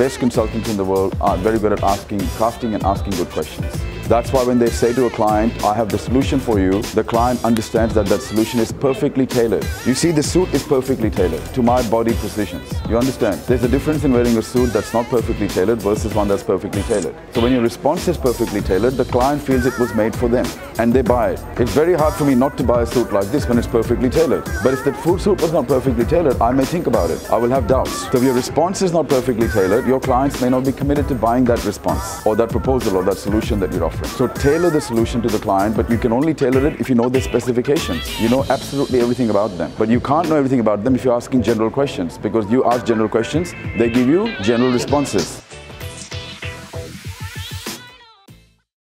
best consultants in the world are very good at asking, crafting and asking good questions. That's why when they say to a client, I have the solution for you, the client understands that that solution is perfectly tailored. You see, the suit is perfectly tailored to my body precisions. You understand? There's a difference in wearing a suit that's not perfectly tailored versus one that's perfectly tailored. So when your response is perfectly tailored, the client feels it was made for them and they buy it. It's very hard for me not to buy a suit like this when it's perfectly tailored. But if the full suit was not perfectly tailored, I may think about it. I will have doubts. So if your response is not perfectly tailored, your clients may not be committed to buying that response or that proposal or that solution that you're offering. So tailor the solution to the client, but you can only tailor it if you know the specifications. You know absolutely everything about them. But you can't know everything about them if you're asking general questions because you ask general questions, they give you general responses.